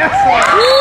Yes!